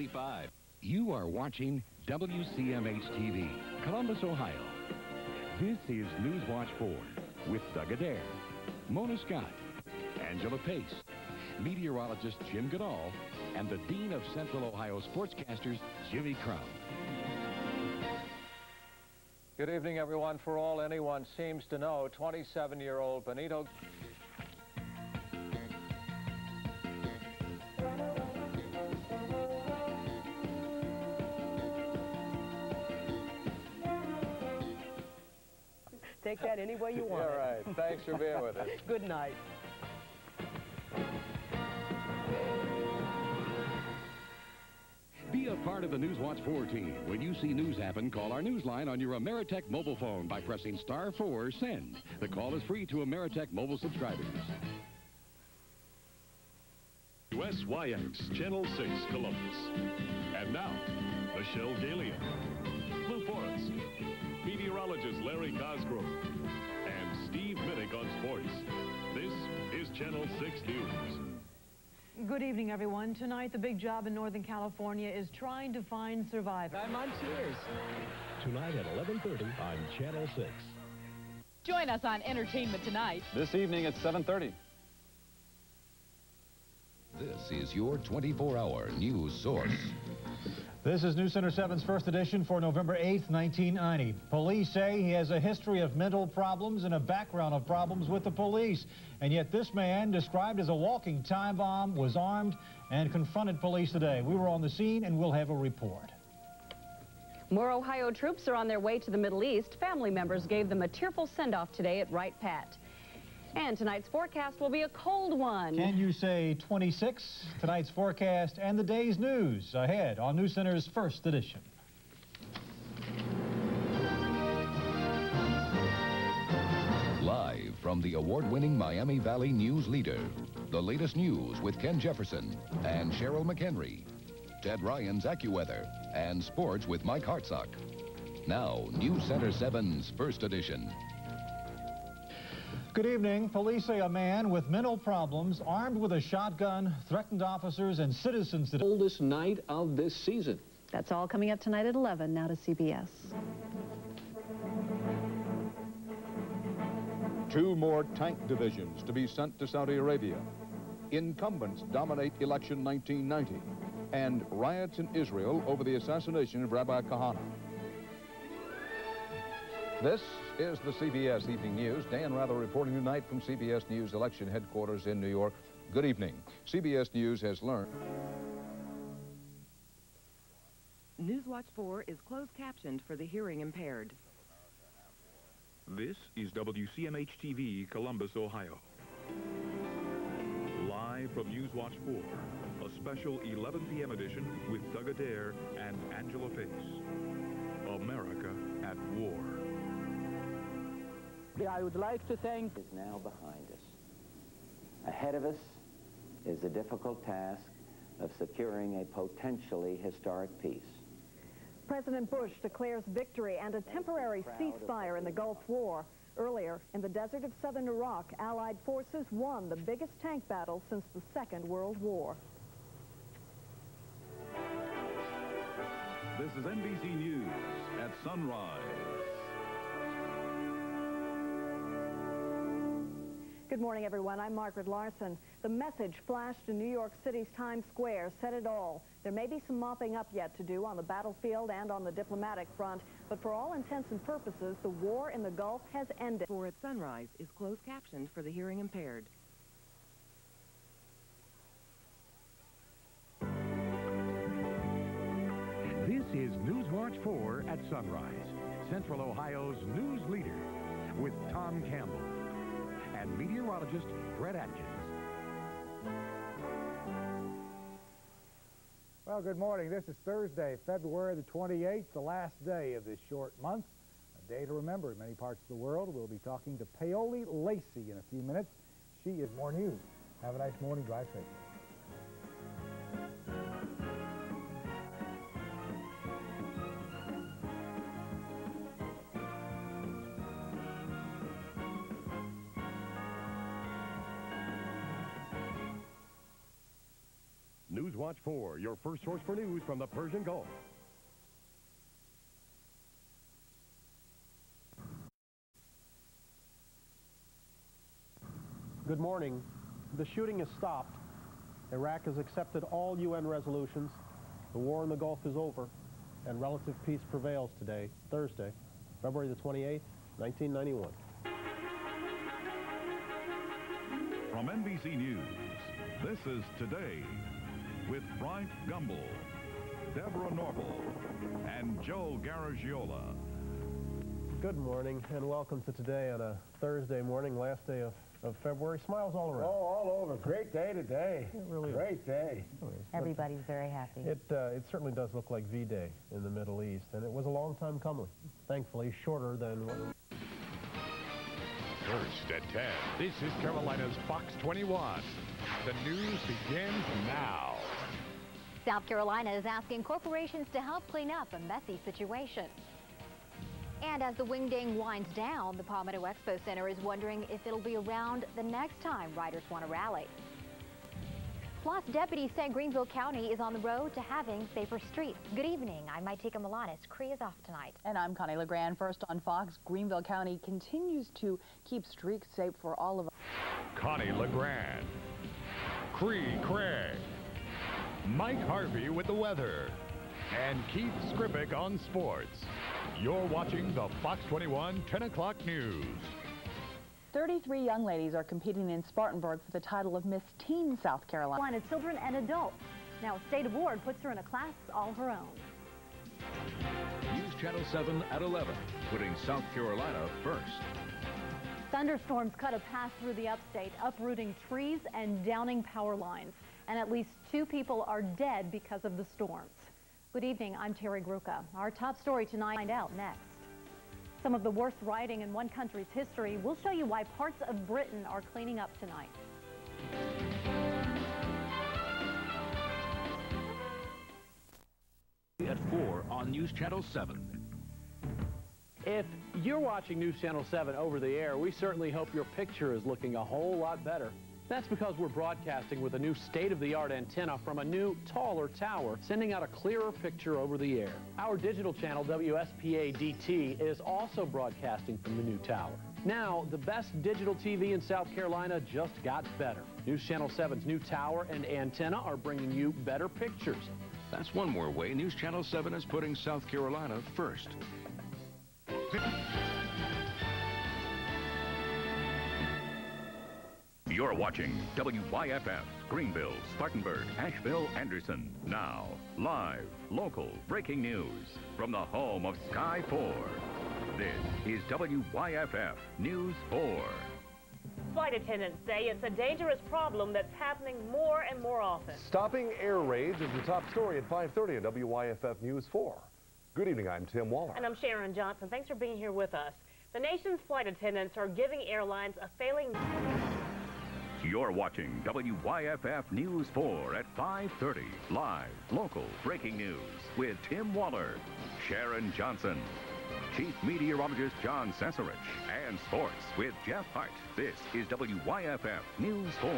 95. You are watching WCMH-TV, Columbus, Ohio. This is Newswatch 4 with Doug Adair, Mona Scott, Angela Pace, meteorologist Jim Goodall, and the Dean of Central Ohio Sportscasters, Jimmy Crum. Good evening, everyone. For all anyone seems to know, 27-year-old Benito... any way you want. All right. Thanks for being with us. Good night. Be a part of the Newswatch 4 team. When you see news happen, call our news line on your Ameritech mobile phone by pressing star 4 send. The call is free to Ameritech mobile subscribers. WSYX Channel 6 Columbus. And now, Michelle Galia, Lou Forrest, meteorologist Larry Cosgrove, and Steve Minnick on sports. This is Channel 6 News. Good evening, everyone. Tonight, the big job in Northern California is trying to find survivors. I'm on Cheers. Tonight at 11.30 on Channel 6. Join us on Entertainment Tonight. This evening at 7.30. This is your 24-hour news source. This is News Center 7's first edition for November 8th, 1990. Police say he has a history of mental problems and a background of problems with the police. And yet this man, described as a walking time bomb, was armed and confronted police today. We were on the scene and we'll have a report. More Ohio troops are on their way to the Middle East. Family members gave them a tearful send-off today at Wright Pat. And tonight's forecast will be a cold one. Can you say 26? Tonight's forecast and the day's news ahead on News Center's first edition. Live from the award-winning Miami Valley News Leader, the latest news with Ken Jefferson and Cheryl McHenry, Ted Ryan's AccuWeather, and sports with Mike Hartsock. Now, News Center 7's first edition. Good evening. Police say a man with mental problems, armed with a shotgun, threatened officers and citizens today. Oldest night of this season. That's all coming up tonight at 11. Now to CBS. Two more tank divisions to be sent to Saudi Arabia. Incumbents dominate election 1990. And riots in Israel over the assassination of Rabbi Kahane. This is the CBS Evening News. Dan Rather reporting tonight from CBS News election headquarters in New York. Good evening. CBS News has learned... Newswatch 4 is closed captioned for the hearing impaired. This is WCMH-TV, Columbus, Ohio. Live from Newswatch 4, a special 11 p.m. edition with Doug Adair and Angela Pace. America at war. I would like to thank... is now behind us. Ahead of us is the difficult task of securing a potentially historic peace. President Bush declares victory and a temporary ceasefire in the Gulf War. Earlier, in the desert of southern Iraq, Allied forces won the biggest tank battle since the Second World War. This is NBC News at sunrise. Good morning, everyone. I'm Margaret Larson. The message flashed in New York City's Times Square said it all. There may be some mopping up yet to do on the battlefield and on the diplomatic front, but for all intents and purposes, the war in the Gulf has ended. For at sunrise is closed captioned for the hearing impaired. This is Newswatch 4 at sunrise, Central Ohio's news leader, with Tom Campbell and meteorologist Brett Atkins. Well, good morning. This is Thursday, February the 28th, the last day of this short month. A day to remember in many parts of the world. We'll be talking to Paoli Lacey in a few minutes. She is more news. Have a nice morning. Drive safe. Watch 4, your first source for news from the Persian Gulf. Good morning. The shooting has stopped. Iraq has accepted all UN resolutions. The war in the Gulf is over, and relative peace prevails today, Thursday, February the 28th, 1991. From NBC News, this is Today with Bryant Gumbel, Deborah Norville, and Joe Garagiola. Good morning, and welcome to Today on a Thursday morning, last day of, of February. Smiles all around. Oh, all over. Great day today. It really Great is. day. Everybody's very happy. It, uh, it certainly does look like V-Day in the Middle East, and it was a long time coming. Thankfully, shorter than what... First at 10, this is Carolina's Fox 21. The news begins now. South Carolina is asking corporations to help clean up a messy situation. And as the Wingding winds down, the Palmetto Expo Center is wondering if it'll be around the next time riders want to rally. Plus, deputies say Greenville County is on the road to having safer streets. Good evening. I'm Maitika Milanis. Cree is off tonight. And I'm Connie LeGrand. First on Fox, Greenville County continues to keep streets safe for all of us. Connie LeGrand, Cree Craig, Mike Harvey with the weather, and Keith Skripek on sports. You're watching the Fox 21 10 o'clock news. 33 young ladies are competing in Spartanburg for the title of Miss Teen South Carolina. Carolina children and adults. Now a state award puts her in a class all her own. News Channel 7 at 11, putting South Carolina first. Thunderstorms cut a path through the upstate, uprooting trees and downing power lines. And at least two people are dead because of the storms. Good evening, I'm Terry Gruca. Our top story tonight, find out next. Some of the worst rioting in one country's history. We'll show you why parts of Britain are cleaning up tonight. At 4 on News Channel 7. If you're watching News Channel 7 over the air, we certainly hope your picture is looking a whole lot better. That's because we're broadcasting with a new state-of-the-art antenna from a new, taller tower, sending out a clearer picture over the air. Our digital channel, WSPA-DT, is also broadcasting from the new tower. Now, the best digital TV in South Carolina just got better. News Channel 7's new tower and antenna are bringing you better pictures. That's one more way News Channel 7 is putting South Carolina first. You're watching WYFF, Greenville, Spartanburg, Asheville, Anderson. Now, live, local, breaking news from the home of Sky 4. This is WYFF News 4. Flight attendants say it's a dangerous problem that's happening more and more often. Stopping air raids is the top story at 5.30 on WYFF News 4. Good evening, I'm Tim Waller. And I'm Sharon Johnson. Thanks for being here with us. The nation's flight attendants are giving airlines a failing... You're watching WYFF News 4 at 5.30. Live, local, breaking news with Tim Waller, Sharon Johnson, Chief Meteorologist John Cessarich, and sports with Jeff Hart. This is WYFF News 4.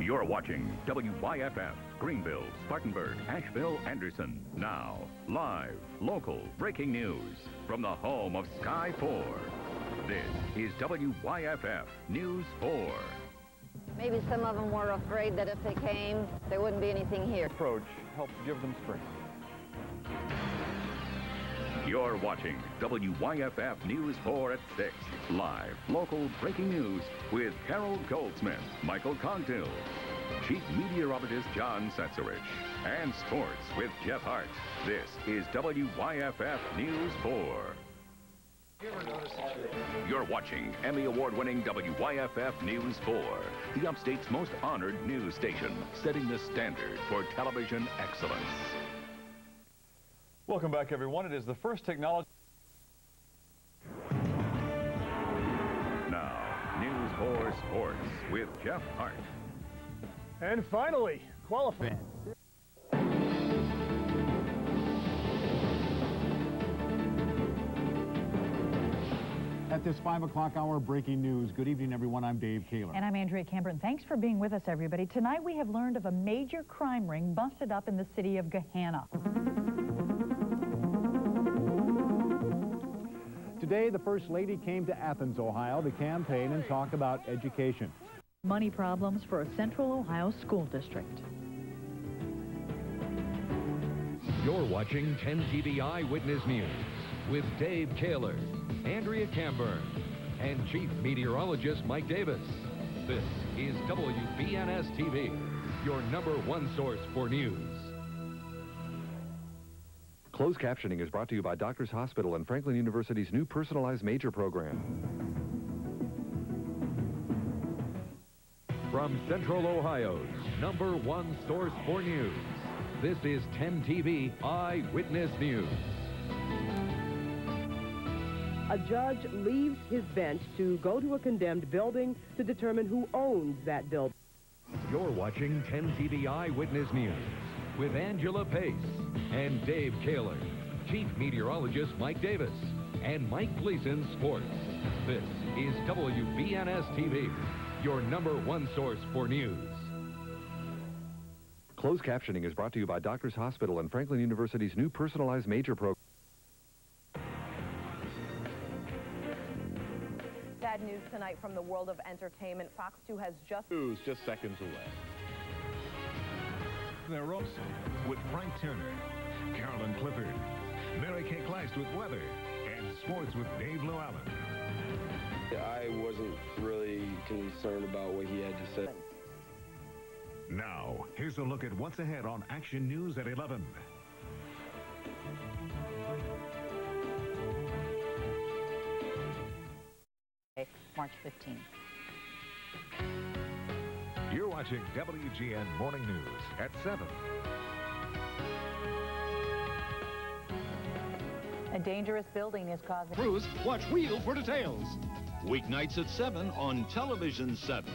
You're watching WYFF, Greenville, Spartanburg, Asheville, Anderson. Now, live, local, breaking news from the home of Sky 4. This is WYFF News 4. Maybe some of them were afraid that if they came, there wouldn't be anything here. Approach helps give them strength. You're watching WYFF News 4 at 6. Live, local breaking news with Carol Goldsmith, Michael Cogdill, Chief Meteorologist John Cessarich, and sports with Jeff Hart. This is WYFF News 4. You're watching Emmy Award-winning WYFF News 4, the upstate's most honored news station, setting the standard for television excellence. Welcome back, everyone. It is the first technology... Now, News 4 Sports with Jeff Hart. And finally, qualifying. At this 5 o'clock hour breaking news. Good evening, everyone. I'm Dave Kaylor. And I'm Andrea Cambern. Thanks for being with us, everybody. Tonight we have learned of a major crime ring busted up in the city of Gahanna. Today, the First Lady came to Athens, Ohio to campaign and talk about education. Money problems for a Central Ohio school district. You're watching 10 TV Eyewitness News with Dave Kaylor, Andrea Cambern, and Chief Meteorologist Mike Davis. This is WBNS TV, your number one source for news. Closed captioning is brought to you by Doctors Hospital and Franklin University's new personalized major program. From Central Ohio's number one source for news, this is 10 TV Eyewitness News. A judge leaves his bench to go to a condemned building to determine who owns that building. You're watching 10 TV Eyewitness News with Angela Pace and Dave Kaylor, Chief Meteorologist Mike Davis, and Mike Gleason Sports. This is WBNS TV, your number one source for news. Closed captioning is brought to you by Doctors Hospital and Franklin University's new personalized major program. Tonight from the world of entertainment. Fox 2 has just... News just seconds away. They're also with Frank Turner, Carolyn Clifford, Mary Kay Kleist with weather, and sports with Dave Llewellyn. I wasn't really concerned about what he had to say. Now, here's a look at what's ahead on Action News at 11. March 15th. You're watching WGN Morning News at 7. A dangerous building is causing... Bruce, watch Wheel for details. Weeknights at 7 on Television 7.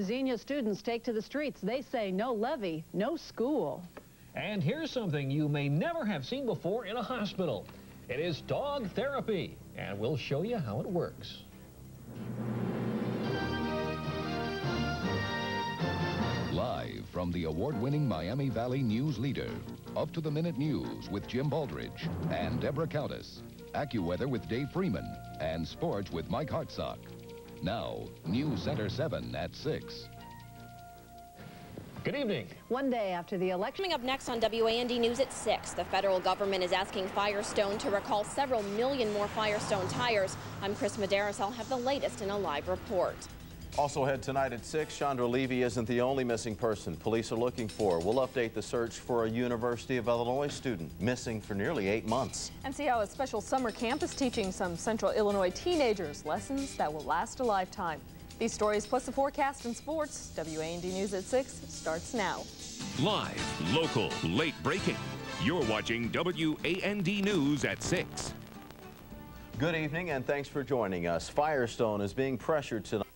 Xenia students take to the streets. They say no levy, no school. And here's something you may never have seen before in a hospital. It is dog therapy, and we'll show you how it works. Live from the award-winning Miami Valley News Leader, Up to the Minute News with Jim Baldridge and Deborah Countess, AccuWeather with Dave Freeman, and Sports with Mike Hartsock. Now, News Center 7 at 6. Good evening. One day after the election. Coming up next on WAND News at 6, the federal government is asking Firestone to recall several million more Firestone tires. I'm Chris Medeiros. I'll have the latest in a live report. Also ahead tonight at 6, Chandra Levy isn't the only missing person police are looking for. We'll update the search for a University of Illinois student missing for nearly eight months. And see how a special summer camp is teaching some Central Illinois teenagers lessons that will last a lifetime. These stories plus the forecast and sports, WAND News at 6 starts now. Live, local, late breaking. You're watching WAND News at 6. Good evening and thanks for joining us. Firestone is being pressured tonight.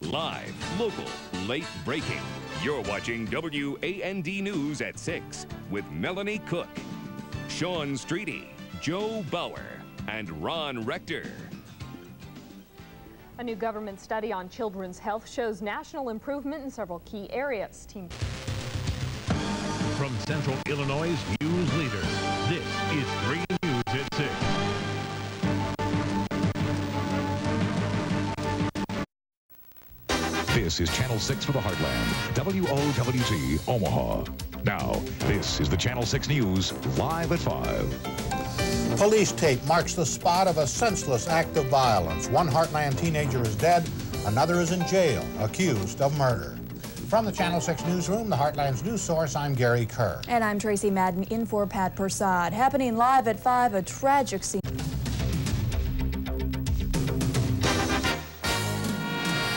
Live, local, late breaking. You're watching WAND News at 6 with Melanie Cook, Sean Streety, Joe Bauer, and Ron Rector. A new government study on children's health shows national improvement in several key areas. Team From Central Illinois' news leader, this is 3 News at 6. This is Channel 6 for the Heartland, WOWT Omaha. Now, this is the Channel 6 News, live at 5. Police tape marks the spot of a senseless act of violence. One Heartland teenager is dead, another is in jail, accused of murder. From the Channel 6 newsroom, the Heartland's news source, I'm Gary Kerr. And I'm Tracy Madden in for Pat Persaud. Happening live at 5, a tragic scene.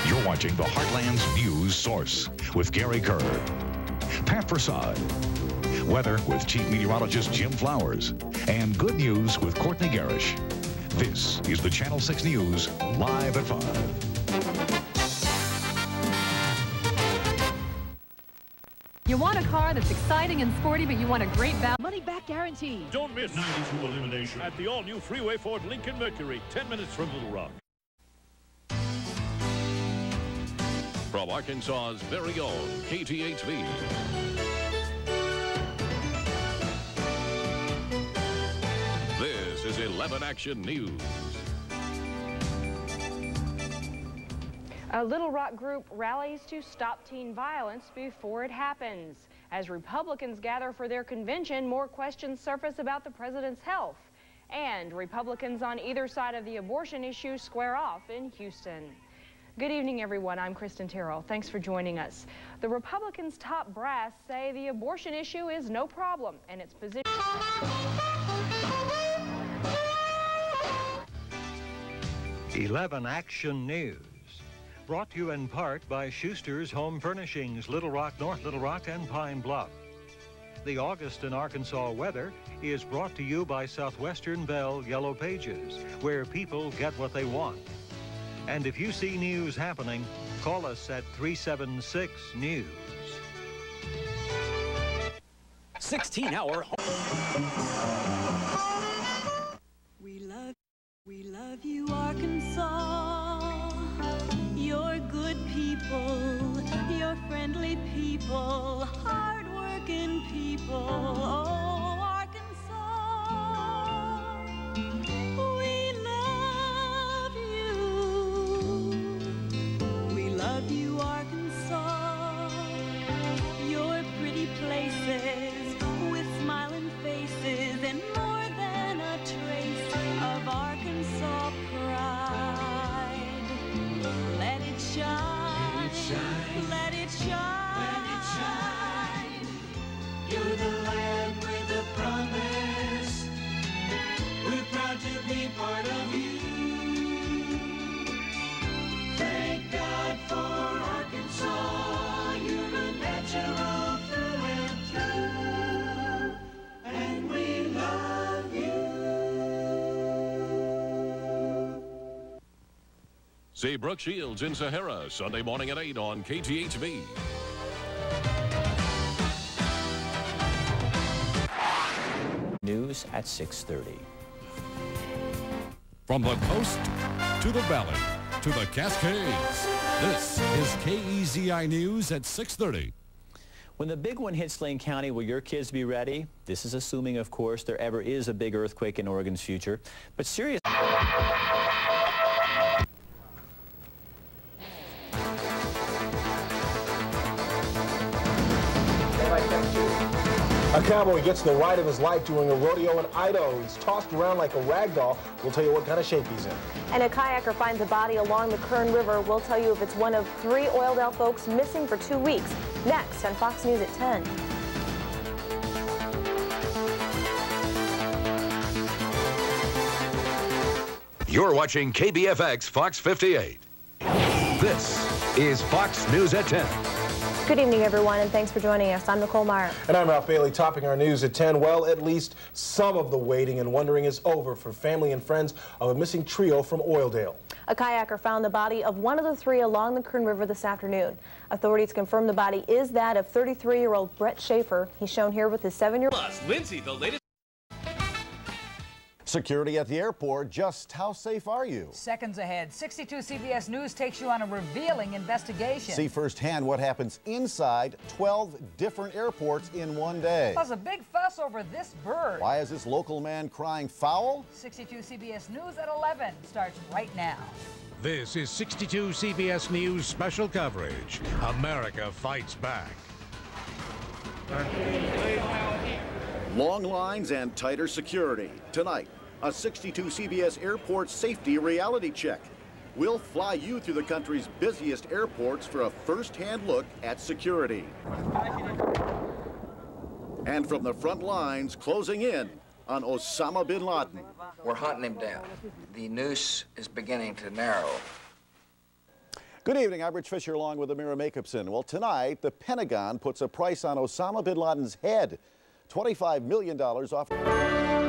You're watching the Heartland's news source with Gary Kerr. Pat Persaud. Weather with Chief Meteorologist Jim Flowers. And good news with Courtney Garish. This is the Channel 6 News, live at 5. You want a car that's exciting and sporty, but you want a great value. Money back guarantee. Don't miss 92 Elimination at the all-new Freeway Ford Lincoln Mercury, 10 minutes from Little Rock. From Arkansas's very own KTHV. Is 11 Action News. A Little Rock group rallies to stop teen violence before it happens. As Republicans gather for their convention, more questions surface about the president's health. And Republicans on either side of the abortion issue square off in Houston. Good evening, everyone. I'm Kristen Terrell. Thanks for joining us. The Republicans' top brass say the abortion issue is no problem, and its position. 11 Action News. Brought to you in part by Schuster's Home Furnishings, Little Rock, North Little Rock, and Pine Bluff. The August in Arkansas weather is brought to you by Southwestern Bell Yellow Pages, where people get what they want. And if you see news happening, call us at 376 News. 16 hour. We love, you, Arkansas. You're good people, you're friendly people, hardworking people. Oh, See Brooke Shields in Sahara, Sunday morning at 8 on KTHV. News at 6:30. From the coast to the valley to the Cascades, this is KEZI News at 6:30. When the big one hits Lane County, will your kids be ready? This is assuming, of course, there ever is a big earthquake in Oregon's future. But serious. A cowboy gets the ride of his life doing a rodeo in Idaho. He's tossed around like a rag doll. We'll tell you what kind of shape he's in. And a kayaker finds a body along the Kern River. We'll tell you if it's one of three Oildale folks missing for two weeks. Next on Fox News at 10. You're watching KBFX Fox 58. This is Fox News at 10. Good evening, everyone, and thanks for joining us. I'm Nicole Meyer. And I'm Ralph Bailey, topping our news at 10. Well, at least some of the waiting and wondering is over for family and friends of a missing trio from Oildale. A kayaker found the body of one of the three along the Kern River this afternoon. Authorities confirm the body is that of 33-year-old Brett Schaefer. He's shown here with his seven-year-old. Plus, Lindsay, the latest. Security at the airport, just how safe are you? Seconds ahead, 62 CBS News takes you on a revealing investigation. See firsthand what happens inside 12 different airports in one day. Plus a big fuss over this bird. Why is this local man crying foul? 62 CBS News at 11 starts right now. This is 62 CBS News special coverage. America fights back. Long lines and tighter security. Tonight, a 62 CBS Airport safety reality check. We'll fly you through the country's busiest airports for a first-hand look at security. And from the front lines, closing in on Osama bin Laden. We're hunting him down. The noose is beginning to narrow. Good evening, I'm Rich Fisher along with Amira Jacobson. Well, tonight, the Pentagon puts a price on Osama bin Laden's head. $25 million off.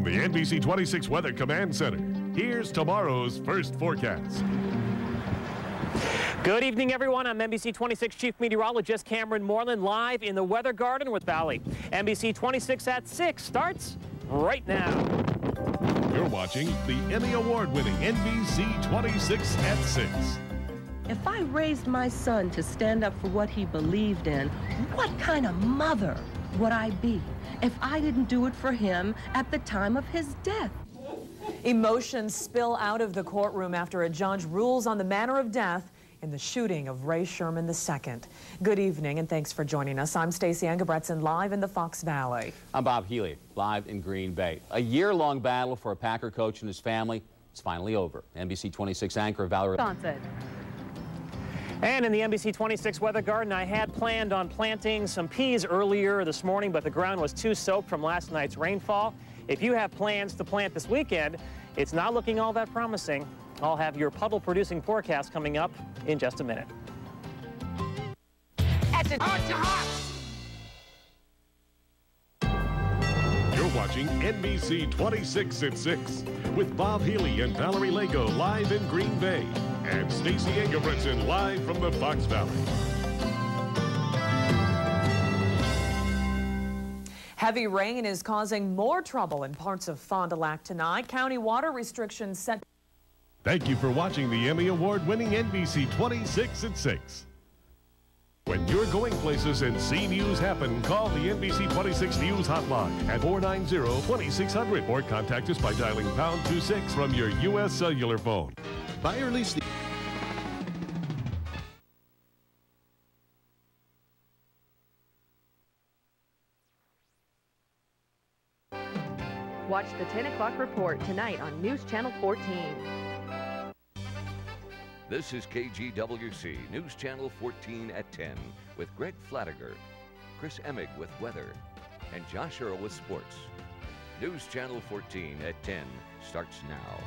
From the NBC 26 Weather Command Center, here's tomorrow's first forecast. Good evening, everyone. I'm NBC 26 Chief Meteorologist Cameron Moreland live in the Weather Garden with Valley. NBC 26 at 6 starts right now. You're watching the Emmy Award-winning NBC 26 at 6. If I raised my son to stand up for what he believed in, what kind of mother would I be if I didn't do it for him at the time of his death? Emotions spill out of the courtroom after a judge rules on the manner of death in the shooting of Ray Sherman II. Good evening and thanks for joining us. I'm Stacey Engebretson live in the Fox Valley. I'm Bob Healy, live in Green Bay. A year-long battle for a Packer coach and his family is finally over. NBC 26 anchor Valerie Johnson. And in the NBC 26 Weather Garden, I had planned on planting some peas earlier this morning, but the ground was too soaked from last night's rainfall. If you have plans to plant this weekend, it's not looking all that promising. I'll have your puddle producing forecast coming up in just a minute. You're watching NBC 26 at 6 with Bob Healy and Valerie Lego live in Green Bay and Stacey Engebretson live from the Fox Valley. Heavy rain is causing more trouble in parts of Fond du Lac tonight. County water restrictions set. Thank you for watching the Emmy Award-winning NBC 26 at 6. When you're going places and see news happen, call the NBC 26 News hotline at 490-2600 or contact us by dialing pound 26 from your U.S. cellular phone. Buy or lease the Watch the 10 o'clock report tonight on News Channel 14. This is KGWC News Channel 14 at 10 with Greg Flatiger, Chris Emig with weather, and Josh Earl with sports. News Channel 14 at 10 starts now.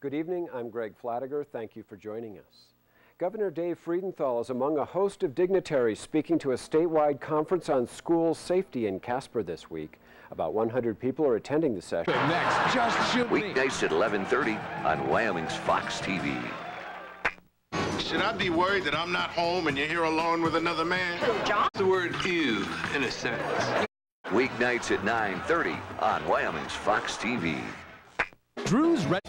Good evening. I'm Greg Flatiger. Thank you for joining us. Governor Dave Freudenthal is among a host of dignitaries speaking to a statewide conference on school safety in Casper this week. About 100 people are attending the session. Next, just shoot Weeknights at 11:30 on Wyoming's Fox TV. Should I be worried that I'm not home and you're here alone with another man? John? The word "ew" in a sentence. Weeknights at 9:30 on Wyoming's Fox TV. Drew's ready.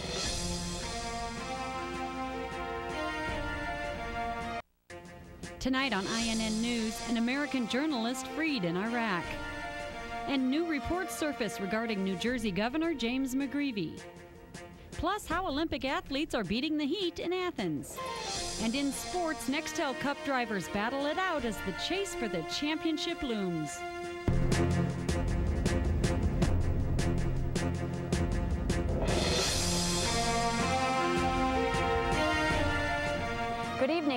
Tonight on INN News, an American journalist freed in Iraq. And new reports surface regarding New Jersey Governor James McGreevey. Plus, how Olympic athletes are beating the heat in Athens. And in sports, Nextel Cup drivers battle it out as the chase for the championship looms.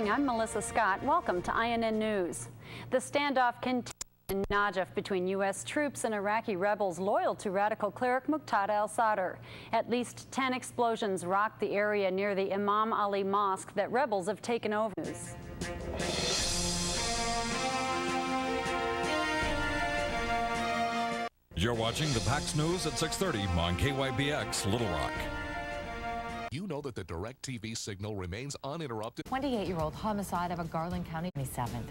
Evening, I'm Melissa Scott. Welcome to INN News. The standoff continues in Najaf between U.S. troops and Iraqi rebels loyal to radical cleric Muqtada al-Sadr. At least 10 explosions rocked the area near the Imam Ali Mosque that rebels have taken over. You're watching the PAX News at 6:30 on KYBX Little Rock. You know that the direct TV signal remains uninterrupted. 28-year-old homicide of a Garland County 27th.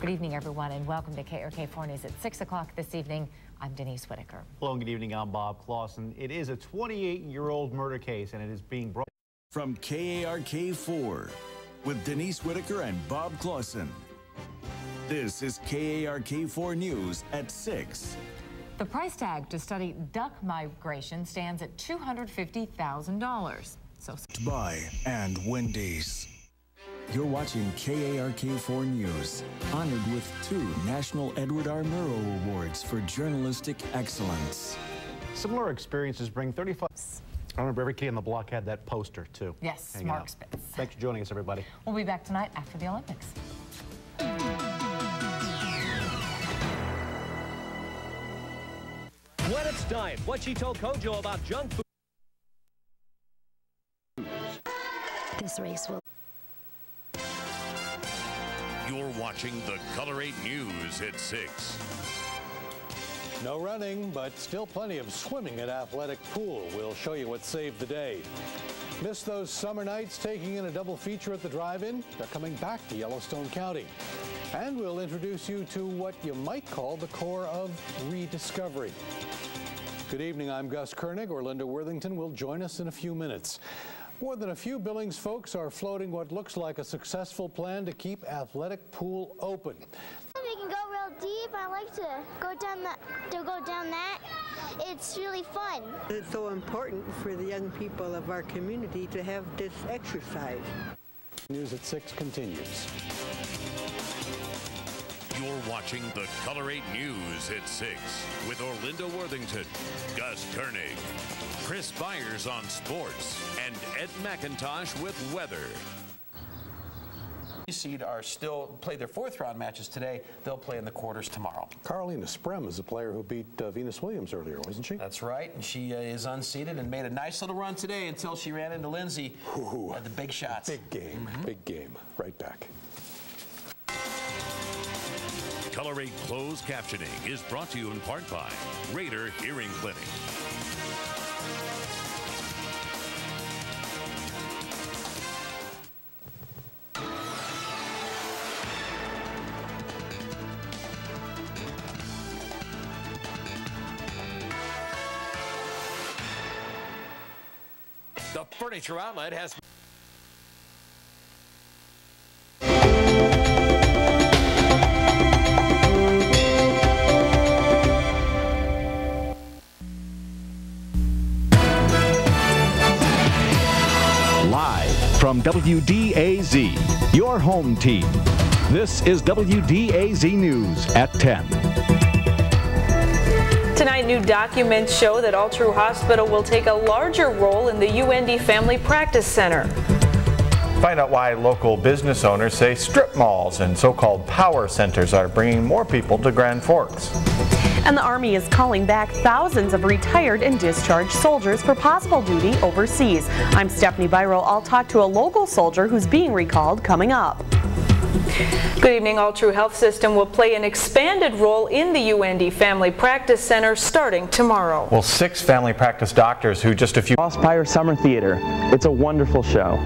Good evening, everyone, and welcome to KRK4 News at 6 o'clock this evening. I'm Denise Whitaker. Hello and good evening. I'm Bob Clausen. It is a 28-year-old murder case, and it is being brought from KARK4 with Denise Whitaker and Bob Clausen. This is KARK4 News at 6. The price tag to study duck migration stands at $250,000. So by and Wendy's. You're watching KARK4 News, honored with two National Edward R. Murrow Awards for journalistic excellence. Similar experiences bring 35. I remember every kid on the block had that poster, too. Yes, hanging Mark out. Spitz. Thanks for joining us, everybody. We'll be back tonight after the Olympics. When it's time, what she told Kojo about junk food. This race will. You're watching the Color 8 News at 6. No running, but still plenty of swimming at Athletic Pool. We'll show you what saved the day. Miss those summer nights taking in a double feature at the drive-in? They're coming back to Yellowstone County. And we'll introduce you to what you might call the core of rediscovery. Good evening, I'm Gus Koenig. Orlinda Worthington will join us in a few minutes. More than a few Billings folks are floating what looks like a successful plan to keep athletic pool open. We can go real deep. I like to go down that to go down that. It's really fun. It's so important for the young people of our community to have this exercise. News at 6 continues. You're watching the Color 8 News at 6 with Orlando Worthington, Gus Koenig, Chris Byers on sports, and Ed McIntosh with weather. Seed are still play their fourth round matches today. They'll play in the quarters tomorrow. Karolina Sprem is a player who beat uh, Venus Williams earlier, wasn't she? That's right. And she uh, is unseeded and made a nice little run today until she ran into Lindsay Ooh, at the big shots. Big game, mm -hmm. big game. Right back. Color 8 closed captioning is brought to you in part by Raider Hearing Clinic. The Furniture Outlet has WDAZ, your home team. This is WDAZ News at 10. Tonight, new documents show that Altru Hospital will take a larger role in the UND Family Practice Center. Find out why local business owners say strip malls and so-called power centers are bringing more people to Grand Forks. And the Army is calling back thousands of retired and discharged soldiers for possible duty overseas. I'm Stephanie Byro. I'll talk to a local soldier who's being recalled coming up. Good evening. Altru Health System will play an expanded role in the UND Family Practice Center starting tomorrow. Well, six family practice doctors who just a few... Spire Summer Theater. It's a wonderful show.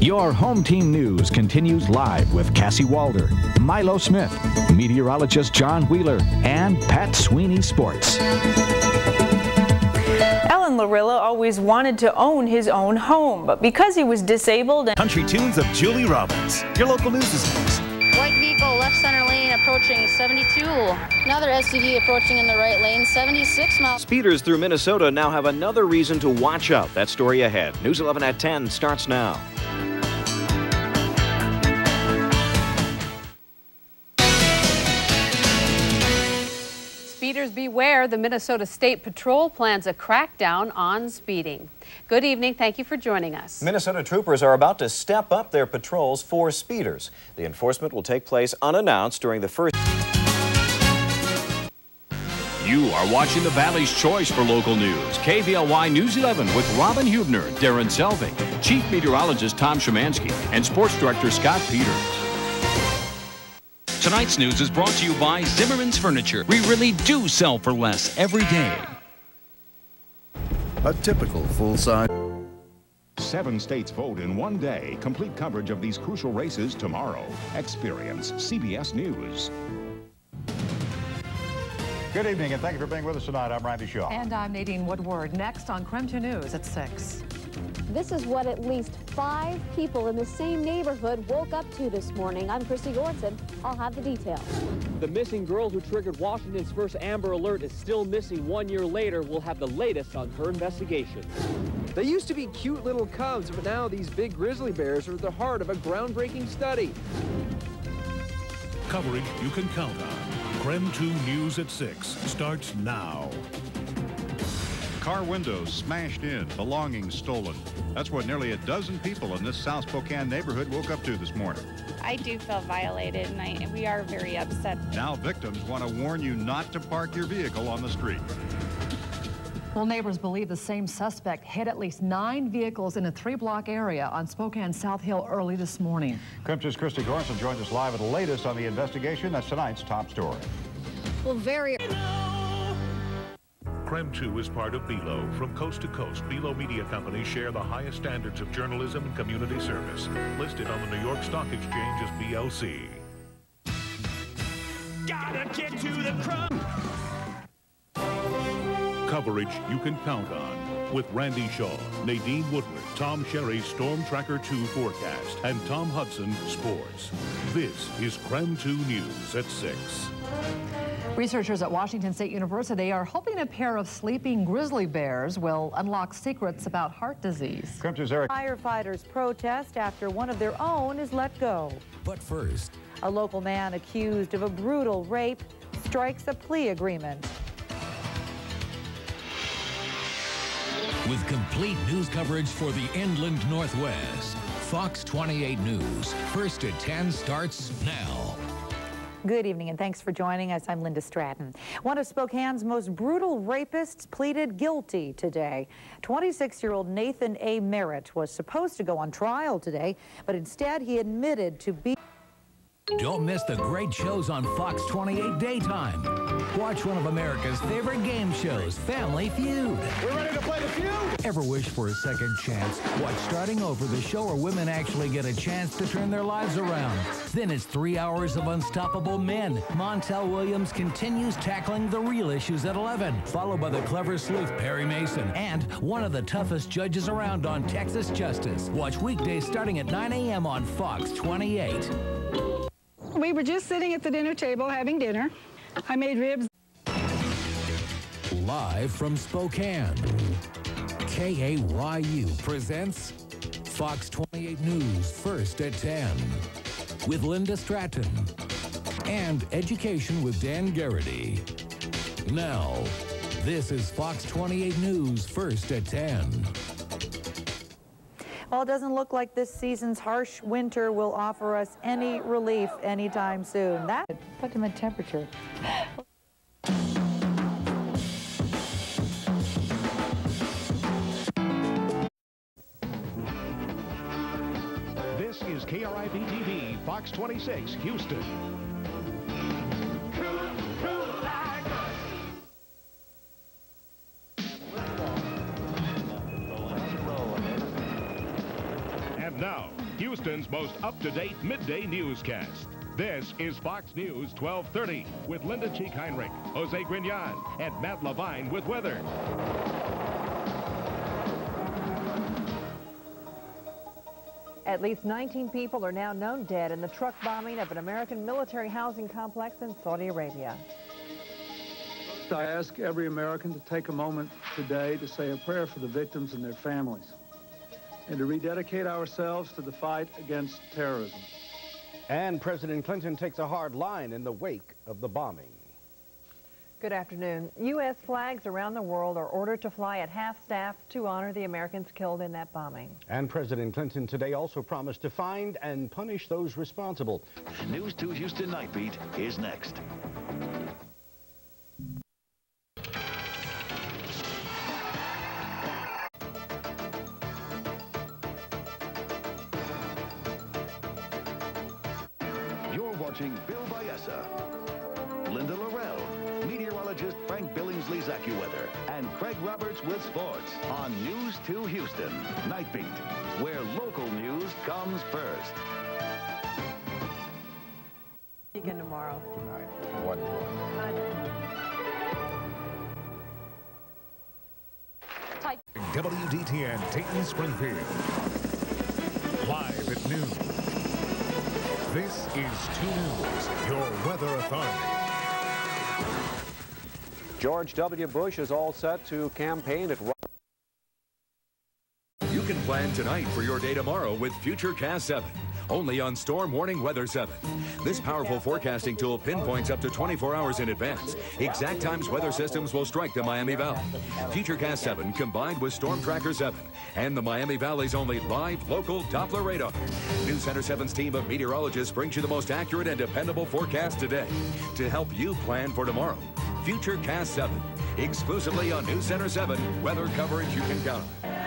Your home team news continues live with Cassie Walder, Milo Smith, meteorologist John Wheeler, and Pat Sweeney Sports. Alan Larilla always wanted to own his own home, but because he was disabled and Country tunes of Julie Robbins. Your local news is next. White vehicle left center lane approaching 72. Another SUV approaching in the right lane, 76 miles. Speeders through Minnesota now have another reason to watch out. That story ahead. News 11 at 10 starts now. Speeders beware, the Minnesota State Patrol plans a crackdown on speeding. Good evening. Thank you for joining us. Minnesota troopers are about to step up their patrols for speeders. The enforcement will take place unannounced during the first. You are watching the Valley's Choice for local news. KVLY News 11 with Robin Hubner, Darren Selvig, Chief Meteorologist Tom Szymanski, and Sports Director Scott Peters. Tonight's news is brought to you by Zimmerman's Furniture. We really do sell for less every day. A typical full-size. Seven states vote in one day. Complete coverage of these crucial races tomorrow. Experience CBS News. Good evening, and thank you for being with us tonight. I'm Randy Shaw. And I'm Nadine Woodward. Next on KREM 2 News at 6. This is what at least five people in the same neighborhood woke up to this morning. I'm Christy Goranson. I'll have the details. The missing girl who triggered Washington's first Amber Alert is still missing one year later. We'll have the latest on her investigation. They used to be cute little cubs, but now these big grizzly bears are at the heart of a groundbreaking study. Coverage you can count on. KREM 2 News at 6 starts now. Car windows smashed in, belongings stolen. That's what nearly a dozen people in this South Spokane neighborhood woke up to this morning. I do feel violated, and I, we are very upset. Now victims want to warn you not to park your vehicle on the street. Well, neighbors believe the same suspect hit at least nine vehicles in a three-block area on Spokane South Hill early this morning. KREM 2's Christy Goranson joins us live with the latest on the investigation. That's tonight's top story. will vary. KREM 2 is part of BELO. From coast to coast, BELO Media Company share the highest standards of journalism and community service. Listed on the New York Stock Exchange as BLC. Gotta get to the crumb. Coverage you can count on. With Randy Shaw, Nadine Woodward, Tom Sherry Storm Tracker 2 forecast, and Tom Hudson sports. This is KREM 2 News at 6. Researchers at Washington State University are hoping a pair of sleeping grizzly bears will unlock secrets about heart disease. KREM Eric. Firefighters protest after one of their own is let go. But first, a local man accused of a brutal rape strikes a plea agreement. with complete news coverage for the inland Northwest. Fox 28 News, first at 10 starts now. Good evening and thanks for joining us. I'm Linda Stratton. One of Spokane's most brutal rapists pleaded guilty today. 26-year-old Nathan A. Merritt was supposed to go on trial today, but instead he admitted to be don't miss the great shows on Fox 28 Daytime. Watch one of America's favorite game shows, Family Feud. We're ready to play the feud. Ever wish for a second chance? Watch Starting Over, the show where women actually get a chance to turn their lives around. Then it's three hours of unstoppable men. Montel Williams continues tackling the real issues at 11, followed by the clever sleuth Perry Mason and one of the toughest judges around on Texas Justice. Watch weekdays starting at 9 a.m. on Fox 28. We were just sitting at the dinner table having dinner. I made ribs. Live from Spokane, KAYU presents Fox 28 News First at 10 with Linda Stratton and Education with Dan Garrity. Now, this is Fox 28 News First at 10. Well, it doesn't look like this season's harsh winter will offer us any relief anytime soon. That put them in temperature. This is KRIV TV, Fox 26, Houston. Houston's most up-to-date midday newscast. This is Fox News 1230 with Linda Cheek Heinrich, Jose Grinan, and Matt Levine with weather. At least 19 people are now known dead in the truck bombing of an American military housing complex in Saudi Arabia. I ask every American to take a moment today to say a prayer for the victims and their families and to rededicate ourselves to the fight against terrorism. And President Clinton takes a hard line in the wake of the bombing. Good afternoon. U.S. flags around the world are ordered to fly at half-staff to honor the Americans killed in that bombing. And President Clinton today also promised to find and punish those responsible. News 2 Houston Night Beat is next. Watching Bill Balleza, Linda Lorelle, meteorologist Frank Billingsley's AccuWeather, and Craig Roberts with sports on News 2 Houston, Night Beat, where local news comes first. Again tomorrow. Tonight. One WDTN Dayton Springfield. Live at noon. This is 2 News, your weather authority. George W. Bush is all set to campaign at... You can plan tonight for your day tomorrow with Futurecast 7 only on Storm Warning Weather 7. This powerful forecasting tool pinpoints up to 24 hours in advance exact times weather systems will strike the Miami Valley. Futurecast 7 combined with Storm Tracker 7 and the Miami Valley's only live local Doppler radar. News Center 7's team of meteorologists brings you the most accurate and dependable forecast today to help you plan for tomorrow. Futurecast 7, exclusively on News Center 7, weather coverage you can count on.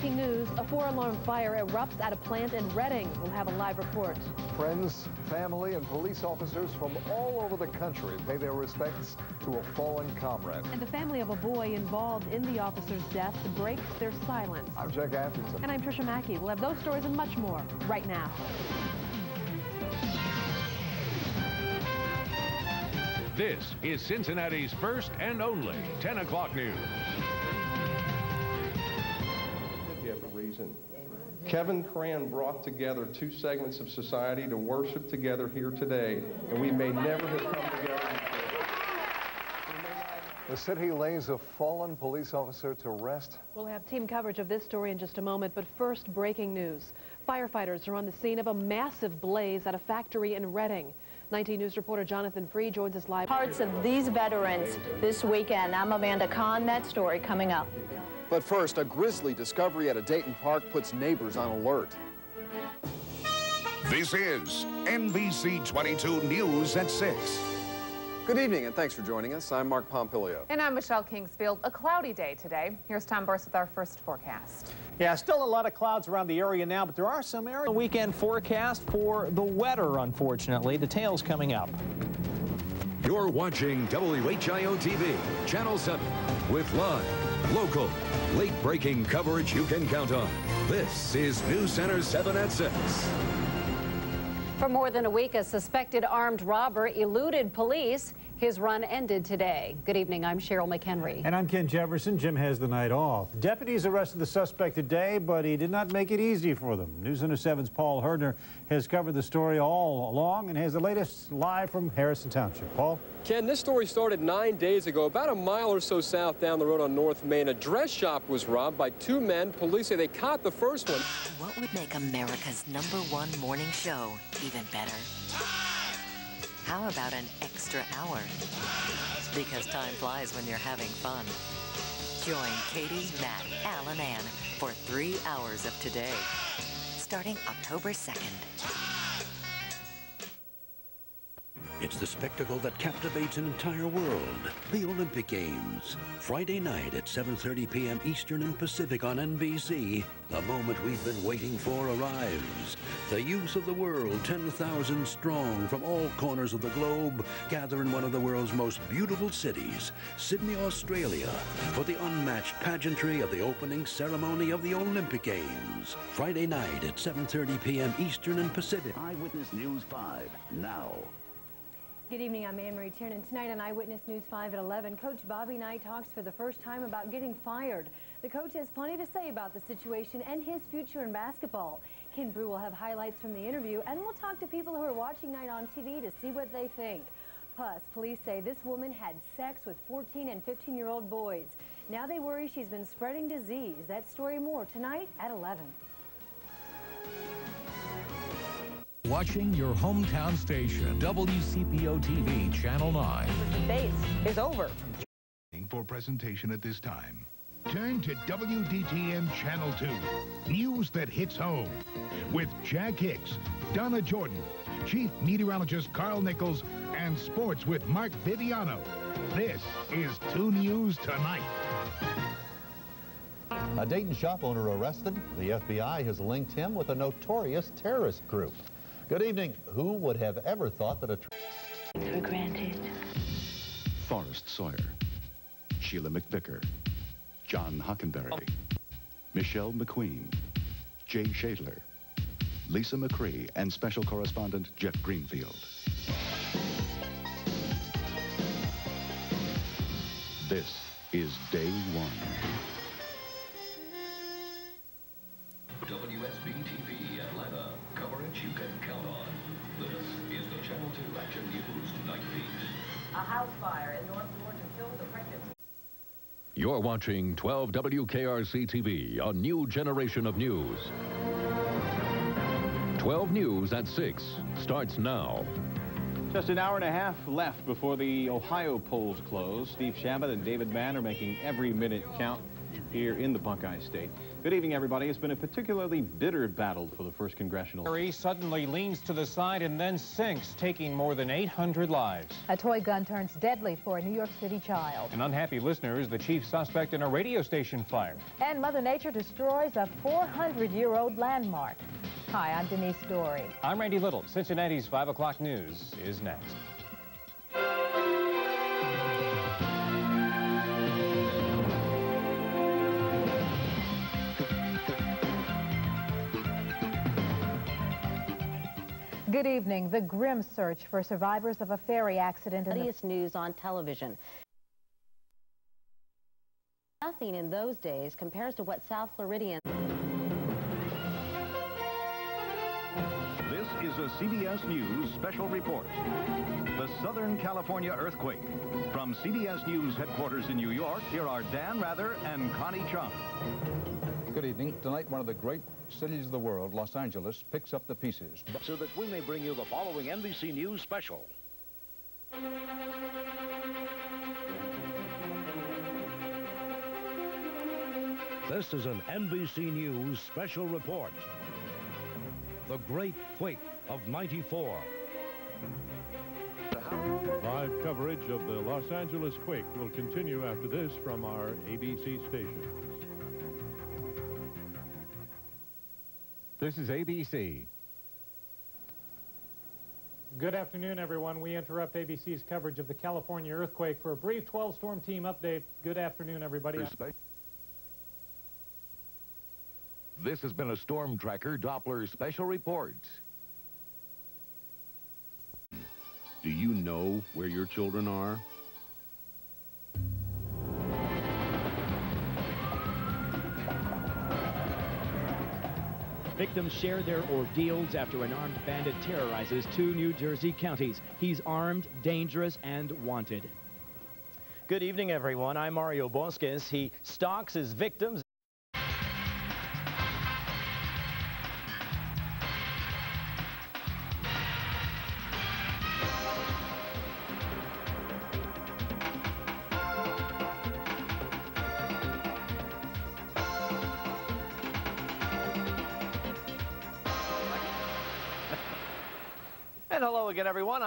Breaking news, a four-alarm fire erupts at a plant in Reading. We'll have a live report. Friends, family, and police officers from all over the country pay their respects to a fallen comrade. And the family of a boy involved in the officer's death breaks their silence. I'm Jack Atkinson. And I'm Tricia Macke. We'll have those stories and much more right now. This is Cincinnati's first and only 10 o'clock news. Kevin Crayon brought together two segments of society to worship together here today, and we may never have come together before. The city lays a fallen police officer to rest. We'll have team coverage of this story in just a moment, but first, breaking news. Firefighters are on the scene of a massive blaze at a factory in Reading. 19 News reporter Jonathan Free joins us live. Parts of these veterans this weekend. I'm Amanda Kahn. That story coming up. But first, a grisly discovery at a Dayton park puts neighbors on alert. This is NBC 22 News at 6. Good evening, and thanks for joining us. I'm Mark Pompilio. And I'm Michelle Kingsfield. A cloudy day today. Here's Tom Burst with our first forecast. Yeah, still a lot of clouds around the area now, but there are some areas. A weekend forecast for the weather, unfortunately. Details coming up. You're watching WHIO TV, Channel 7, with live, local, late-breaking coverage you can count on. This is News Center 7 at 6. For more than a week, a suspected armed robber eluded police. His run ended today. Good evening, I'm Cheryl McHenry. And I'm Ken Jefferson. Jim has the night off. Deputies arrested the suspect today, but he did not make it easy for them. News Center 7's Paul Herdner has covered the story all along and has the latest live from Harrison Township. Paul? Ken, this story started nine days ago, about a mile or so south down the road on North Main. A dress shop was robbed by two men. Police say they caught the first one. What would make America's number one morning show even better? How about an extra hour? Because time flies when you're having fun. Join Katie, Matt, Al, and Ann for three hours of today, starting October 2nd. It's the spectacle that captivates an entire world. The Olympic Games. Friday night at 7.30 p.m. Eastern and Pacific on NBC. The moment we've been waiting for arrives. The youth of the world, 10,000 strong from all corners of the globe, gather in one of the world's most beautiful cities, Sydney, Australia, for the unmatched pageantry of the opening ceremony of the Olympic Games. Friday night at 7.30 p.m. Eastern and Pacific. Eyewitness News 5, now. Good evening, I'm Anne Marie Tiernan. Tonight on Eyewitness News 5 at 11, Coach Bobby Knight talks for the first time about getting fired. The coach has plenty to say about the situation and his future in basketball. Ken Broo will have highlights from the interview, and we'll talk to people who are watching Knight on TV to see what they think. Plus, police say this woman had sex with 14 and 15-year-old boys. Now they worry she's been spreading disease. That story more tonight at 11. Watching your hometown station, WCPO TV, Channel 9. Debate is over. For presentation at this time. Turn to WDTN Channel 2. News that hits home. With Jack Hicks, Donna Jordan, Chief Meteorologist Carl Nichols, and Sports with Mark Viviano. This is 2 News Tonight. A Dayton shop owner arrested. The FBI has linked him with a notorious terrorist group. Good evening. Who would have ever thought that a... For granted. Forrest Sawyer, Sheila McVicker, John Hockenberry, Michel McQueen, Jay Schadler, Lisa McCree, and special correspondent Jeff Greenfield. This is day one. WSB Channel 2 Action News Night Beat. A house fire in North Georgia killed a pregnant You're watching 12 WKRC TV, a new generation of news. 12 News at 6 starts now. Just an hour and a half left before the Ohio polls close. Steve Chabot and David Mann are making every minute count. here in the Buckeye State. Good evening, everybody. It's been a particularly bitter battle for the 1st Congressional. He suddenly leans to the side and then sinks, taking more than 800 lives. A toy gun turns deadly for a New York City child. An unhappy listener is the chief suspect in a radio station fire. And Mother Nature destroys a 400-year-old landmark. Hi, I'm Denise Dory. I'm Randy Little. Cincinnati's 5 o'clock news is next. Good evening. The grim search for survivors of a ferry accident in the news on television. Nothing in those days compares to what South Floridians. This is a CBS News special report. The Southern California earthquake. From CBS News headquarters in New York, here are Dan Rather and Connie Chung. Good evening. Tonight, one of the great cities of the world, Los Angeles, picks up the pieces. So that we may bring you the following NBC News special. This is an NBC News special report. The Great Quake of 94. Live coverage of the Los Angeles quake will continue after this from our ABC station. This is ABC. Good afternoon, everyone. We interrupt ABC's coverage of the California earthquake for a brief 12-storm team update. Good afternoon, everybody. This has been a Storm Tracker Doppler special report. Do you know where your children are? Victims share their ordeals after an armed bandit terrorizes two New Jersey counties. He's armed, dangerous, and wanted. Good evening, everyone. I'm Mario Bosquez. He stalks his victims.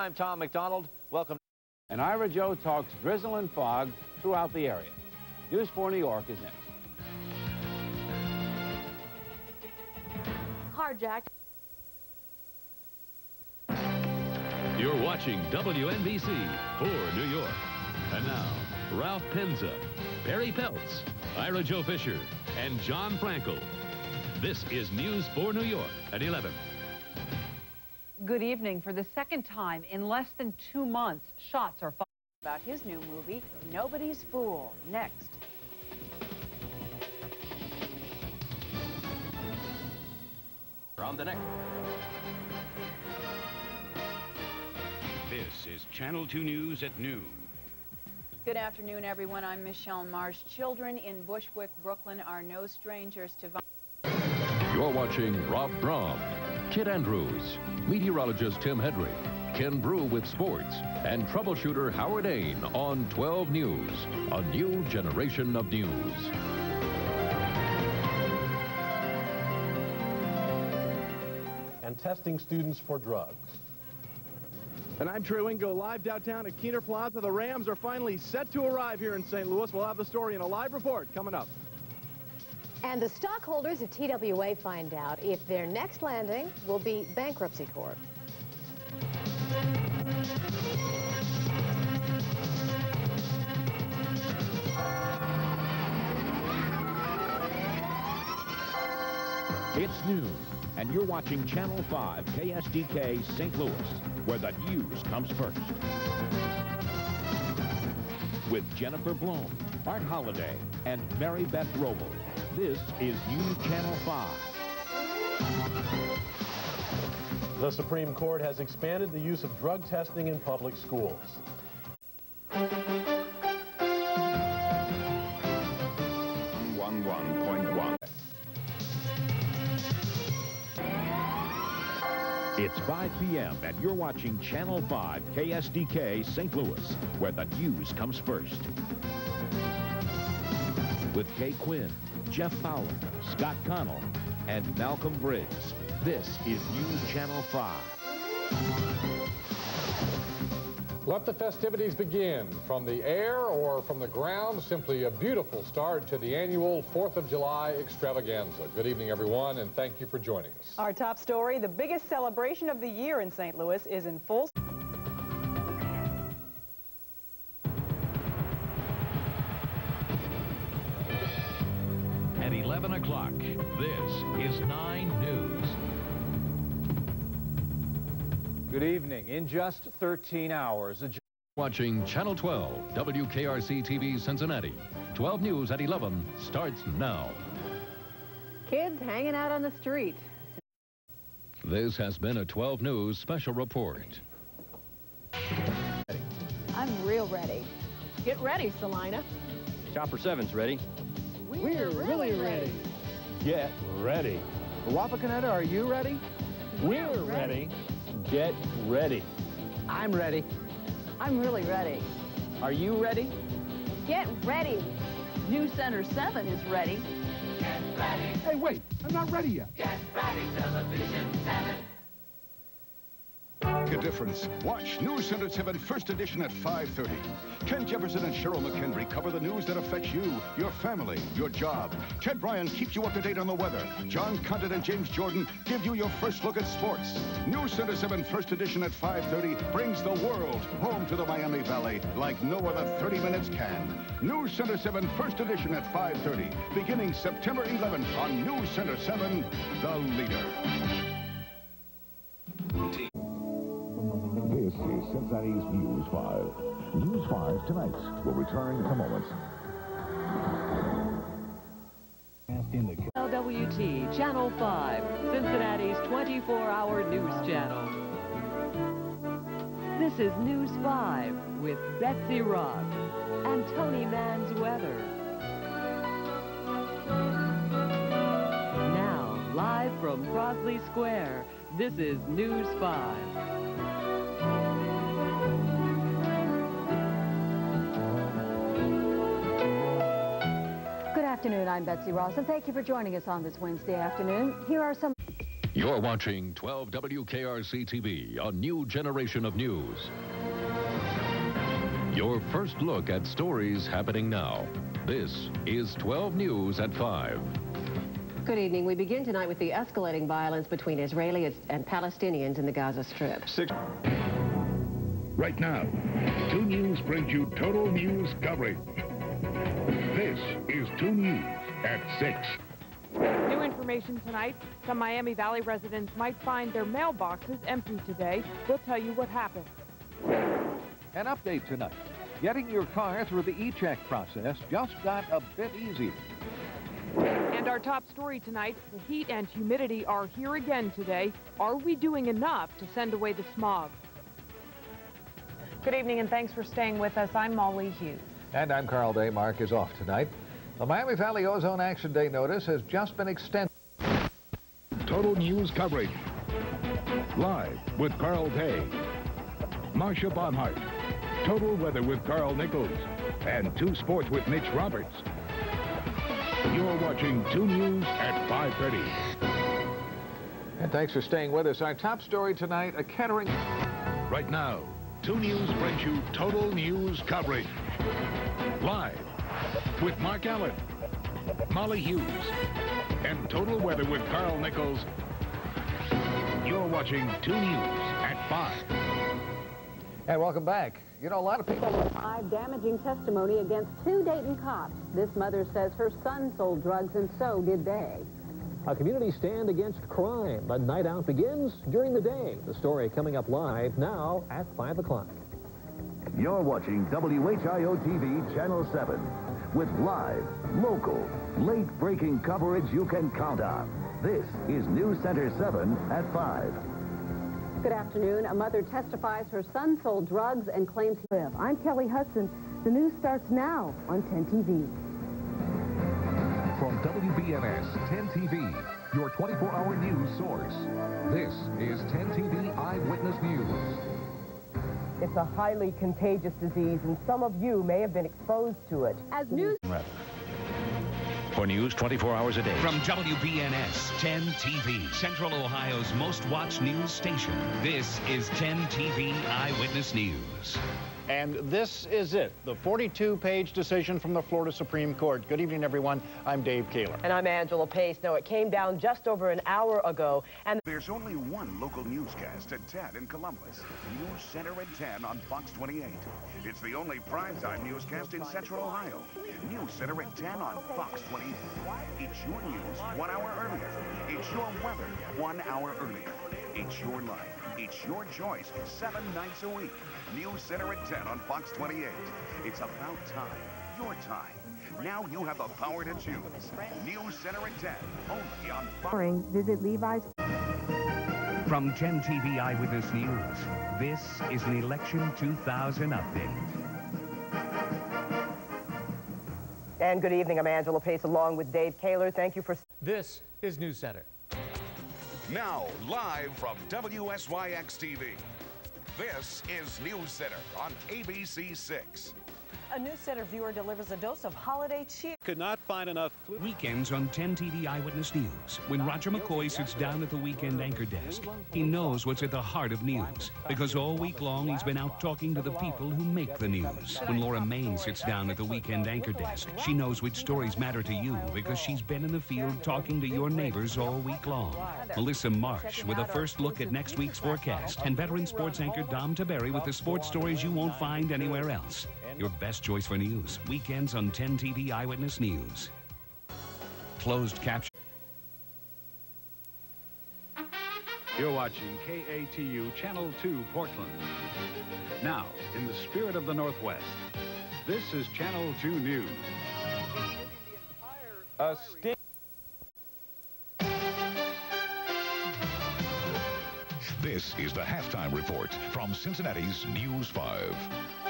I'm Tom McDonald. Welcome. And Ira Joe talks drizzle and fog throughout the area. News 4 New York is next. Carjacked. You're watching WNBC for New York. And now, Ralph Penza, Perri Peltz, Ira Joe Fisher, and John Frankel. This is News for New York at 11. Good evening. For the second time in less than two months, shots are fired about his new movie, Nobody's Fool. Next. On the next. This is Channel 2 News at noon. Good afternoon, everyone. I'm Michelle Marsh. Children in Bushwick, Brooklyn are no strangers to violence. You're watching Rob Braun, Kit Andrews, meteorologist Tim Hedrick, Ken Broo with sports, and troubleshooter Howard Ain on 12 News, a new generation of news. and testing students for drugs. And I'm Trey Wingo, live downtown at Kiener Plaza. The Rams are finally set to arrive here in St. Louis. We'll have the story in a live report coming up. And the stockholders of TWA find out if their next landing will be bankruptcy court. It's noon, and you're watching Channel 5 KSDK St. Louis, where the news comes first. With Jennifer Blome, Art Holliday, and Mary Beth Roble. This is News Channel 5. The Supreme Court has expanded the use of drug testing in public schools. One one point one. It's 5 p.m. and you're watching Channel 5 KSDK St. Louis, where the news comes first. with Kay Quinn, Jeff Fowler, Scott Connell, and Malcolm Briggs. This is News Channel 5. Let the festivities begin. From the air or from the ground, simply a beautiful start to the annual 4th of July extravaganza. Good evening, everyone, and thank you for joining us. Our top story, the biggest celebration of the year in St. Louis is in full... is 9 News. Good evening. In just 13 hours, a Watching Channel 12, WKRC TV Cincinnati. 12 News at 11 starts now. Kids hanging out on the street. This has been a 12 News special report. I'm real ready. Get ready, Salina. Chopper 7's ready. We're, really ready. Get ready. Wapakoneta, are you ready? We're ready. Get ready. I'm ready. I'm really ready. Are you ready? Get ready. New Center 7 is ready. Hey, wait, I'm not ready yet. Make a difference. Watch News Center 7 First Edition at 5.30. Ken Jefferson and Cheryl McHenry cover the news that affects you, your family, your job. Ted Bryan keeps you up to date on the weather. John Condon and James Jordan give you your first look at sports. News Center 7 First Edition at 5.30 brings the world home to the Miami Valley like no other 30 minutes can. News Center 7 First Edition at 5.30, beginning September 11th on News Center 7, the leader. This is Cincinnati's News 5. News 5 tonight will return in a moment. LWT Channel 5, Cincinnati's 24-hour news channel. This is News 5 with Betsy Ross and Tony Mann's weather. Now, live from Crosley Square, this is News 5. Afternoon. I'm Betsy Ross, and thank you for joining us on this Wednesday afternoon. Here are some... You're watching 12 WKRC TV, a new generation of news. Your first look at stories happening now. This is 12 News at 5. Good evening. We begin tonight with the escalating violence between Israelis and Palestinians in the Gaza Strip. Six. Right now, 2 News brings you total news coverage. This is 2 News at 6. New information tonight. Some Miami Valley residents might find their mailboxes empty today. We'll tell you what happened. An update tonight. Getting your car through the e-check process just got a bit easier. And our top story tonight, the heat and humidity are here again today. Are we doing enough to send away the smog? Good evening and thanks for staying with us. I'm Molly Hughes. And I'm Carl Day. Mark is off tonight. The Miami Valley Ozone Action Day notice has just been extended. Total news coverage. Live with Carl Day. Marcia Bonhart. Total weather with Carl Nichols. And two sports with Mitch Roberts. You're watching 2 News at 5.30. And thanks for staying with us. Our top story tonight, a Kettering... Right now, 2 News brings you total news coverage. Live with Mark Allen, Molly Hughes, and total weather with Carl Nichols. You're watching 2 News at 5. And welcome back. You know, a lot of people... Five damaging testimony against two Dayton cops. This mother says her son sold drugs, and so did they. A community stand against crime. The night out begins during the day. The story coming up live now at 5 o'clock. You're watching WHIO-TV Channel 7 with live, local, late-breaking coverage you can count on. This is News Center 7 at 5. Good afternoon. A mother testifies her son sold drugs and claims he live. I'm Kelly Hudson. The news starts now on 10 TV. From WBNS 10 TV, your 24-hour news source. This is 10 TV Eyewitness News. It's a highly contagious disease, and some of you may have been exposed to it. As news... for news 24 hours a day. From WBNS 10 TV, Central Ohio's most watched news station, this is 10 TV Eyewitness News. And this is it, the 42-page decision from the Florida Supreme Court. Good evening, everyone. I'm Dave Kaler. And I'm Angela Pace. No, it came down just over an hour ago. And there's only one local newscast at 10 in Columbus. News Center at 10 on Fox 28. It's the only primetime newscast in Central Ohio. News Center at 10 on Fox 28. It's your news one hour earlier. It's your weather one hour earlier. It's your life. It's your choice seven nights a week. News Center at 10 on Fox 28. It's about time. Your time. Now you have the power to choose. News Center at 10. Only on Fox. Visit Levi's. From 10 TV Eyewitness News, this is an Election 2000 update. And good evening. I'm Angela Pace along with Dave Kaler. Thank you for... This is News Center. Now, live from WSYX TV. This is News Center on ABC 6. A News Center viewer delivers a dose of holiday cheer. Could not find enough Weekends on 10 TV Eyewitness News. When Roger McCoy sits down at the weekend anchor desk, he knows what's at the heart of news because all week long he's been out talking to the people who make the news. When Laura Main sits down at the weekend anchor desk, she knows which stories matter to you because she's been in the field talking to your neighbors all week long. Melissa Marsh with a first look at next week's forecast and veteran sports anchor Dom Tiberi with the sports stories you won't find anywhere else. Your best choice for news. Weekends on 10 TV Eyewitness News. Closed caption. You're watching KATU Channel 2 Portland. Now, in the spirit of the Northwest, this is Channel 2 News. A sting. This is the halftime report from Cincinnati's News 5.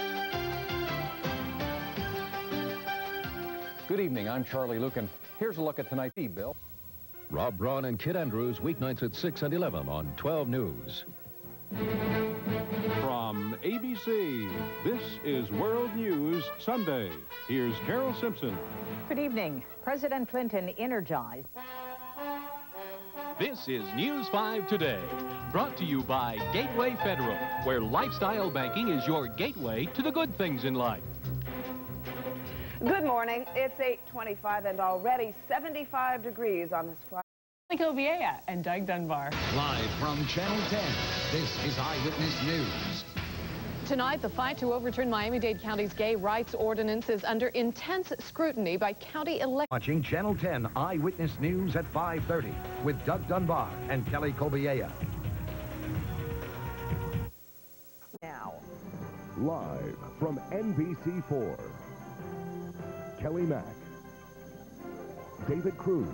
Good evening. I'm Charlie Lucan. Here's a look at tonight's feed, Bill. Rob Braun and Kit Andrews, weeknights at 6 and 11 on 12 News. From ABC, this is World News Sunday. Here's Carol Simpson. Good evening. President Clinton energized. This is News 5 Today, brought to you by Gateway Federal, where lifestyle banking is your gateway to the good things in life. Good morning. It's 825 and already 75 degrees on this Friday. Michael Vieja and Doug Dunbar. Live from Channel 10, this is Eyewitness News. Tonight, the fight to overturn Miami-Dade County's gay rights ordinance is under intense scrutiny by county elect. Watching Channel 10 Eyewitness News at 5.30 with Doug Dunbar and Kelly Cobiella. Now. Live from NBC4. Kelly Mack, David Cruz,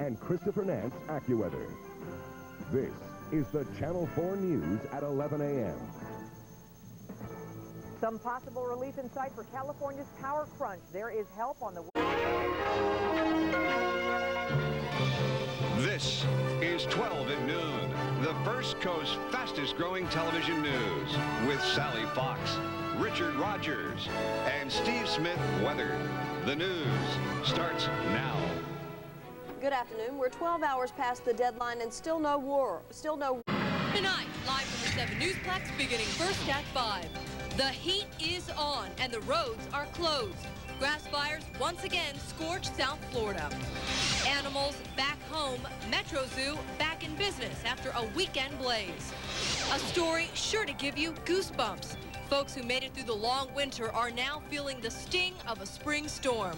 and Christopher Nance AccuWeather. This is the Channel 4 News at 11 a.m. Some possible relief in sight for California's power crunch. There is help on the way. This is 12 at noon, the First Coast fastest growing television news with Sally Fox, Richard Rogers, and Steve Smith Weather. The news starts now. Good afternoon. We're 12 hours past the deadline and still no war. Still no. Tonight, live from the 7 Newsplex, beginning first at 5. The heat is on and the roads are closed. Grass fires once again scorch South Florida. Animals back home. Metro Zoo back in business after a weekend blaze. A story sure to give you goosebumps. Folks who made it through the long winter are now feeling the sting of a spring storm.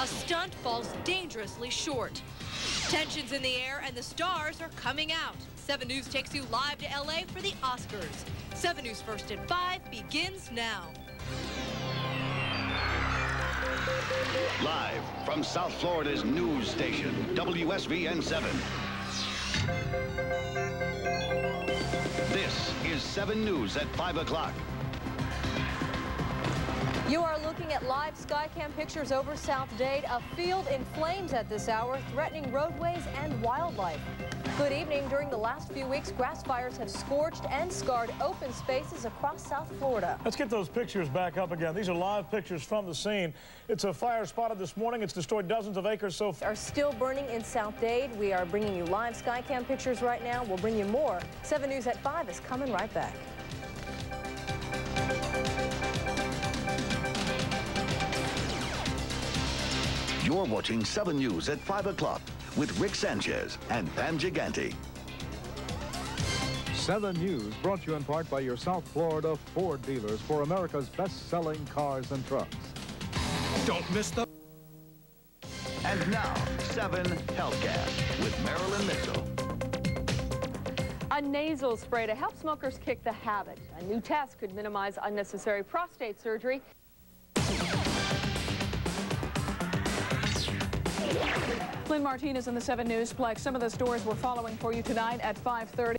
A stunt falls dangerously short. Tensions in the air and the stars are coming out. 7 News takes you live to LA for the Oscars. 7 News First at 5 begins now. Live from South Florida's news station, WSVN 7. This is 7 News at 5 o'clock. You are looking at live Skycam pictures over South Dade, a field in flames at this hour, threatening roadways and wildlife. Good evening. During the last few weeks, grass fires have scorched and scarred open spaces across South Florida. Let's get those pictures back up again. These are live pictures from the scene. It's a fire spotted this morning. It's destroyed dozens of acres so far. Are still burning in South Dade. We are bringing you live Skycam pictures right now. We'll bring you more. 7 News at 5 is coming right back. You're watching 7 News at 5 o'clock with Rick Sanchez and Pam Giganti. 7 News brought to you in part by your South Florida Ford dealers for America's best-selling cars and trucks. Don't miss the... And now, 7 Healthcast with Marilyn Mitchell. A nasal spray to help smokers kick the habit. A new test could minimize unnecessary prostate surgery. Lynn Martinez in the 7 Newsplex. Some of the stories we're following for you tonight at 5.30.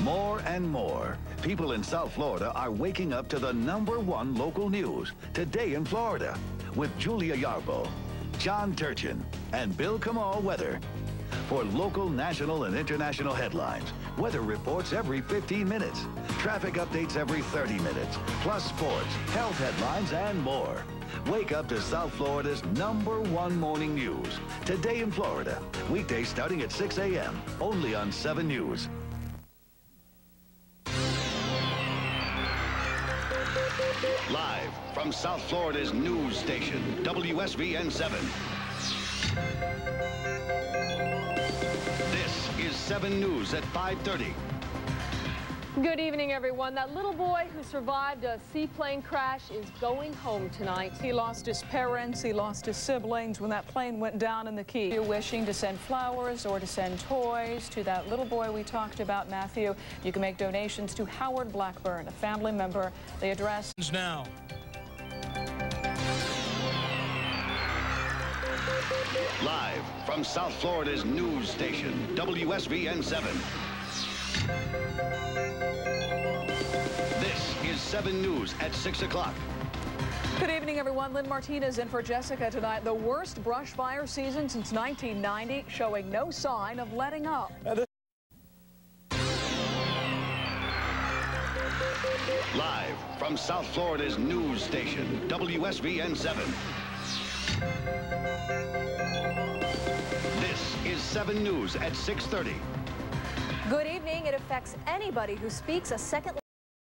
More and more people in South Florida are waking up to the number one local news today in Florida with Julia Yarbough, John Turchin, and Bill Kamal Weather. For local, national, and international headlines, weather reports every 15 minutes, traffic updates every 30 minutes, plus sports, health headlines, and more. Wake up to South Florida's number one morning news. Today in Florida. Weekdays starting at 6 a.m. Only on 7 News. Live from South Florida's news station, WSVN 7. This is 7 News at 530. Good evening, everyone. That little boy who survived a seaplane crash is going home tonight. He lost his parents, he lost his siblings when that plane went down in the Key. If you're wishing to send flowers or to send toys to that little boy we talked about, Matthew. You can make donations to Howard Blackburn, a family member. The address now. Live from South Florida's news station, WSVN 7. This is 7 News at 6 o'clock. Good evening, everyone. Lynn Martinez in for Jessica tonight. The worst brush fire season since 1990, showing no sign of letting up. Live from South Florida's news station, WSVN 7. This is 7 News at 630. Good evening. It affects anybody who speaks a second